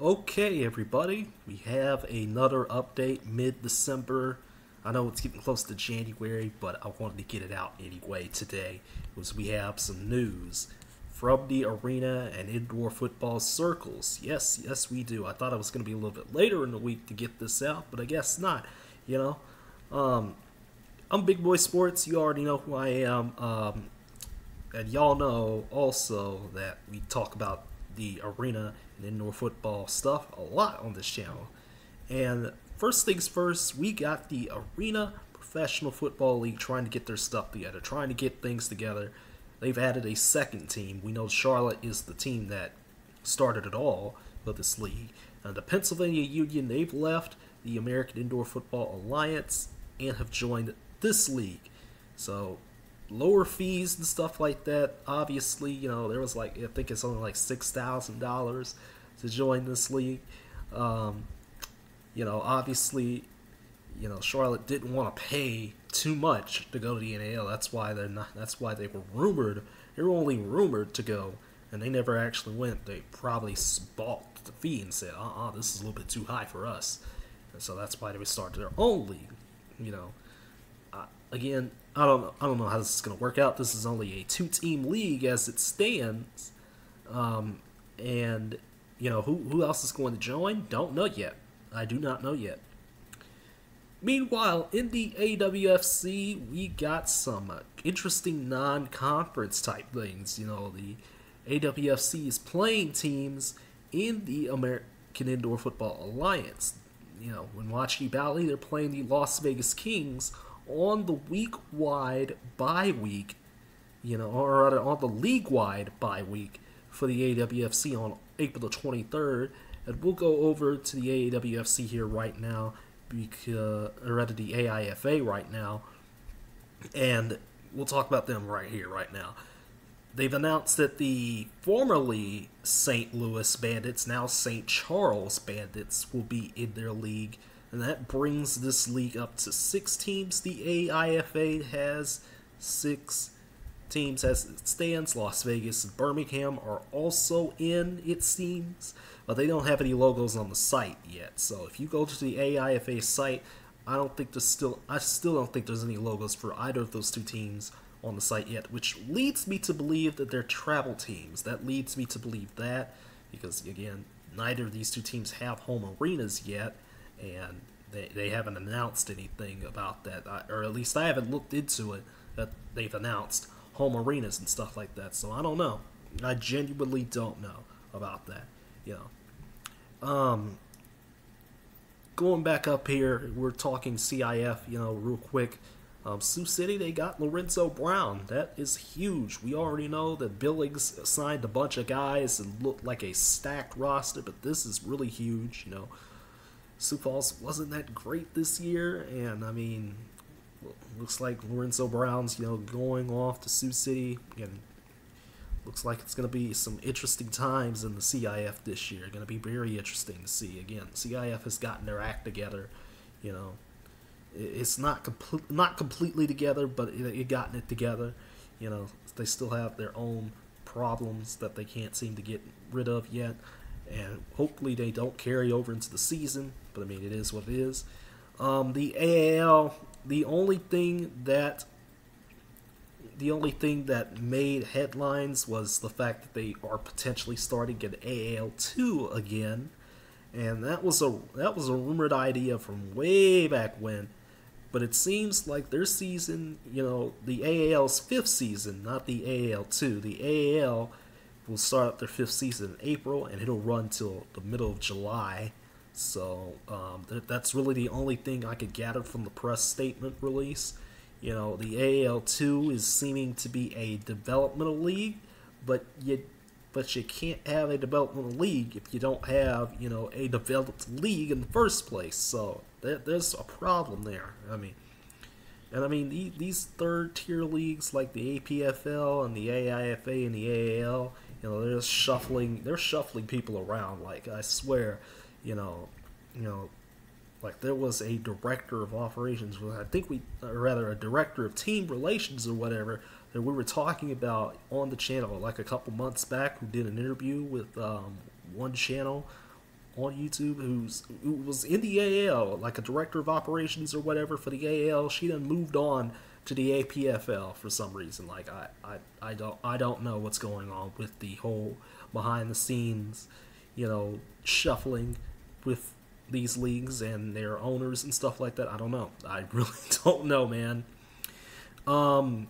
Okay, everybody, we have another update mid December. I know it's getting close to January, but I wanted to get it out anyway today because we have some news from the arena and indoor football circles. Yes, yes, we do. I thought it was going to be a little bit later in the week to get this out, but I guess not. You know, um, I'm Big Boy Sports. You already know who I am. Um, and y'all know also that we talk about the arena and indoor football stuff a lot on this channel. And first things first, we got the Arena Professional Football League trying to get their stuff together, trying to get things together. They've added a second team. We know Charlotte is the team that started it all for this league. And the Pennsylvania Union, they've left the American Indoor Football Alliance and have joined this league. So lower fees and stuff like that. Obviously, you know, there was like I think it's only like six thousand dollars to join this league. Um, you know, obviously, you know, Charlotte didn't want to pay too much to go to the NAL. That's why they're not. That's why they were rumored. They were only rumored to go, and they never actually went. They probably balked the fee and said, "Uh, uh this is a little bit too high for us," and so that's why they started their own league. You know, uh, again, I don't know. I don't know how this is going to work out. This is only a two-team league as it stands, um, and you know who who else is going to join? Don't know yet. I do not know yet. Meanwhile, in the AWFC, we got some uh, interesting non-conference type things. You know, the AWFC is playing teams in the American Indoor Football Alliance. You know, Wenatchee Valley, they're playing the Las Vegas Kings on the week wide bye week, you know, or on the league wide bye week for the AWFC on April the 23rd. And we'll go over to the AWFC here right now, because, or rather the AIFA right now, and we'll talk about them right here, right now. They've announced that the formerly St. Louis Bandits, now St. Charles Bandits, will be in their league and that brings this league up to six teams. The AIFA has six teams as it stands. Las Vegas and Birmingham are also in, it seems, but they don't have any logos on the site yet. So if you go to the AIFA site, I don't think there's still I still don't think there's any logos for either of those two teams on the site yet, which leads me to believe that they're travel teams. That leads me to believe that because again, neither of these two teams have home arenas yet and they, they haven't announced anything about that, or at least I haven't looked into it that they've announced home arenas and stuff like that. So I don't know. I genuinely don't know about that. You know, um, going back up here, we're talking CIF. You know, real quick. Um, Sioux City, they got Lorenzo Brown. That is huge. We already know that Billings signed a bunch of guys and looked like a stacked roster, but this is really huge. You know, Sioux Falls wasn't that great this year, and I mean, looks like Lorenzo Brown's you know going off to Sioux City, and looks like it's going to be some interesting times in the CIF this year. Going to be very interesting to see. Again, CIF has gotten their act together. You know, it's not complete, not completely together, but it, it gotten it together. You know, they still have their own problems that they can't seem to get rid of yet and hopefully they don't carry over into the season. But I mean, it is what it is. Um, the AAL, the only thing that the only thing that made headlines was the fact that they are potentially starting an AAL two again, and that was a that was a rumored idea from way back when. But it seems like their season, you know, the AAL's fifth season, not the AAL two. The AAL will start their fifth season in April, and it'll run till the middle of July. So um, th- that's really the only thing I could gather from the press statement release. You know, the AAL2 is seeming to be a developmental league, but you but you can't have a developmental league if you don't have you know a developed league in the first place. So there's a problem there. I mean. And I mean, these third tier leagues like the APFL and the AIFA and the AAL, you know, they're just shuffling. They're shuffling people around. Like I swear, you know, you know, like there was a director of operations. I think we, or rather, a director of team relations or whatever that we were talking about on the channel like a couple months back. Who did an interview with um, one channel on YouTube who's who was in the AL, like a director of operations or whatever for the AL. She then moved on to the APFL for some reason. Like I, I, I don't I don't know what's going on with the whole behind the scenes, you know, shuffling with these leagues and their owners and stuff like that. I don't know. I really don't know, man. Um,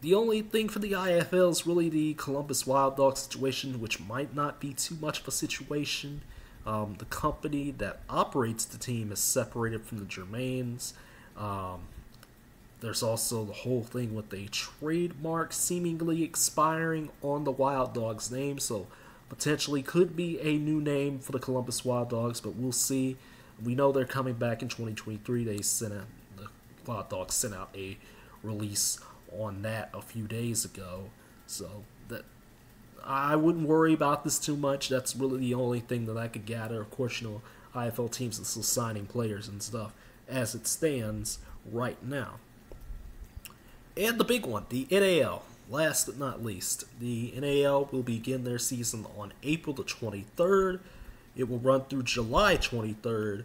the only thing for the IFL is really the Columbus Wild Dog situation, which might not be too much of a situation. Um, the company that operates the team is separated from the Germains. Um, there's also the whole thing with a trademark seemingly expiring on the Wild Dogs name, so potentially could be a new name for the Columbus Wild Dogs, but we'll see. We know they're coming back in 2023. They sent out, the Wild Dogs sent out a release on that a few days ago, so that I wouldn't worry about this too much. That's really the only thing that I could gather. Of course, you know, IFL teams are still signing players and stuff as it stands right now. And the big one, the NAL. Last but not least, the NAL will begin their season on April the 23rd. It will run through July 23rd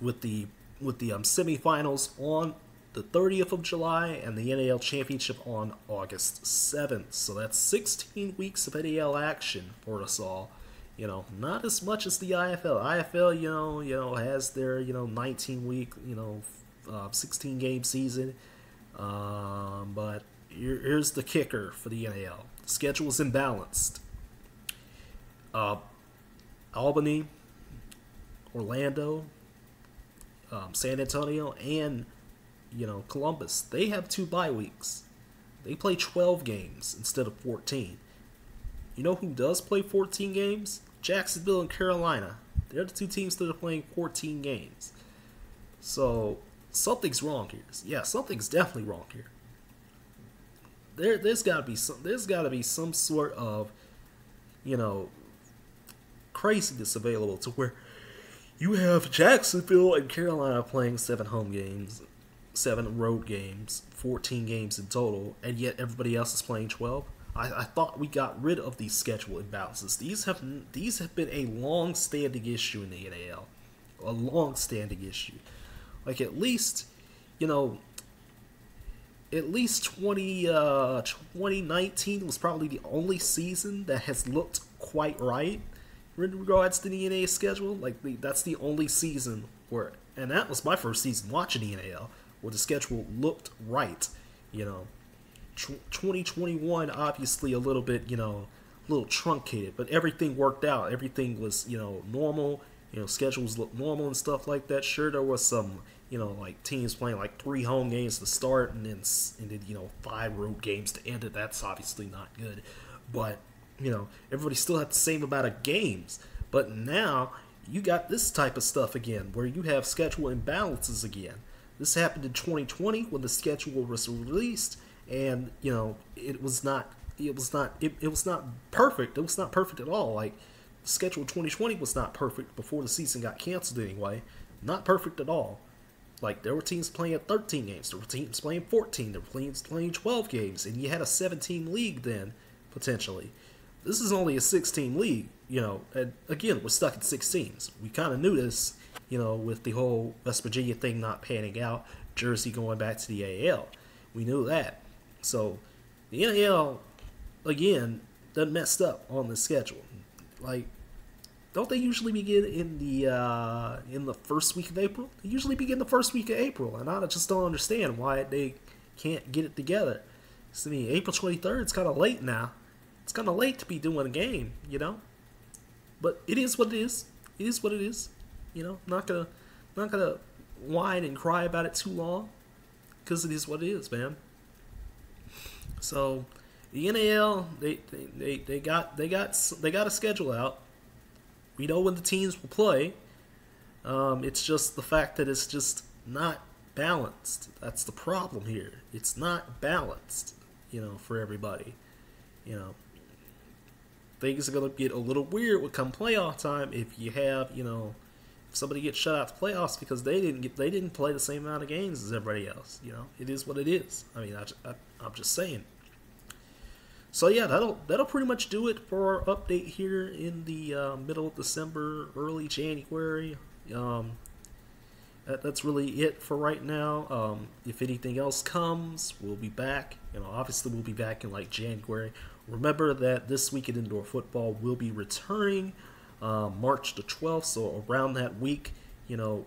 with the with the um, semifinals on the 30th of July and the NAL Championship on August 7th. So that's 16 weeks of NAL action for us all. You know, not as much as the IFL. IFL, you know, you know, has their you know 19 week, you know, uh, 16 game season. Um, but here, here's the kicker for the NAL: schedule is imbalanced. Uh, Albany, Orlando, um, San Antonio, and you know Columbus. They have two bye weeks. They play 12 games instead of 14. You know who does play 14 games? Jacksonville and Carolina. They're the two teams that are playing 14 games. So something's wrong here. Yeah, something's definitely wrong here. There, there's got to be some. There's got to be some sort of, you know, craziness available to where you have Jacksonville and Carolina playing seven home games, seven road games, 14 games in total, and yet everybody else is playing 12. I, I thought we got rid of these schedule imbalances. These have these have been a long-standing issue in the NAL, a long-standing issue. Like at least, you know, at least 20, uh, 2019 was probably the only season that has looked quite right in regards to the NA schedule. Like the, that's the only season where, and that was my first season watching the NAL, where the schedule looked right. You know, 2021 obviously a little bit, you know, a little truncated, but everything worked out. Everything was, you know, normal. You know, schedules look normal and stuff like that. Sure, there was some you know, like teams playing like three home games to start and then and then you know five road games to end it. That's obviously not good, but you know everybody still had the same amount of games. But now you got this type of stuff again, where you have schedule imbalances again. This happened in 2020 when the schedule was released, and you know it was not it was not it, it was not perfect. It was not perfect at all. Like schedule 2020 was not perfect before the season got canceled anyway. Not perfect at all. Like there were teams playing 13 games, there were teams playing 14, there were teams playing 12 games, and you had a 17 league then potentially. This is only a 16 league, you know. And again, we're stuck at 16s. We kind of knew this, you know, with the whole West Virginia thing not panning out, Jersey going back to the AL. We knew that. So the NAL again done messed up on the schedule. Like don't they usually begin in the uh, in the first week of April? They usually begin the first week of April, and I just don't understand why they can't get it together. I mean, April twenty third. It's kind of late now. It's kind of late to be doing a game, you know. But it is what it is. It is what it is. You know, not gonna not gonna whine and cry about it too long, because it is what it is, man. So the NAL they, they, they, they got they got they got a schedule out we know when the teams will play. Um, it's just the fact that it's just not balanced. That's the problem here. It's not balanced, you know, for everybody. You know, things are gonna get a little weird with come playoff time if you have, you know, if somebody gets shut out the playoffs because they didn't get they didn't play the same amount of games as everybody else. You know, it is what it is. I mean, I, I I'm just saying. So yeah, that'll that'll pretty much do it for our update here in the uh, middle of December, early January. Um, that, that's really it for right now. Um, if anything else comes, we'll be back. You know, obviously we'll be back in like January. Remember that this week in indoor football will be returning uh, March the 12th. So around that week, you know,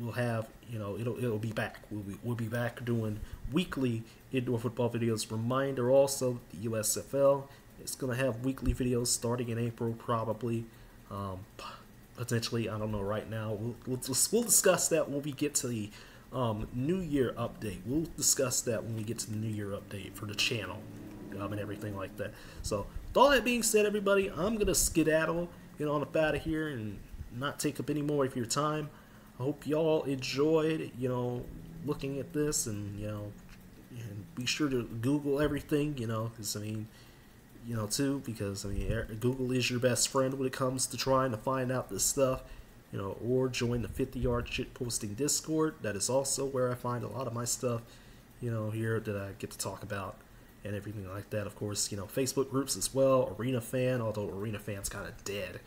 we'll have you know it'll it'll be back. We'll be we'll be back doing weekly indoor football videos. Reminder also the USFL is gonna have weekly videos starting in April probably. Um, potentially. I don't know right now. We'll, we'll, we'll discuss that when we get to the um, New Year update. We'll discuss that when we get to the New Year update for the channel um, and everything like that. So, with all that being said, everybody, I'm going to skedaddle, get on up out of here and not take up any more of your time. Hope y'all enjoyed, you know, looking at this and, you know, and be sure to Google everything, you know, because, I mean, you know, too, because I mean, Google is your best friend when it comes to trying to find out this stuff, you know, or join the 50 yard shit posting Discord. That is also where I find a lot of my stuff, you know, here that I get to talk about and everything like that. Of course, you know, Facebook groups as well, Arena Fan, although Arena Fan's kind of dead,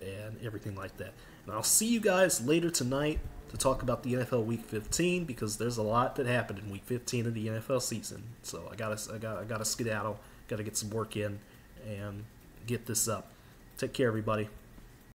and everything like that. And I'll see you guys later tonight to talk about the NFL Week 15 because there's a lot that happened in Week 15 of the NFL season. So I gotta, I got, I gotta skedaddle. Got to get some work in and get this up. Take care, everybody.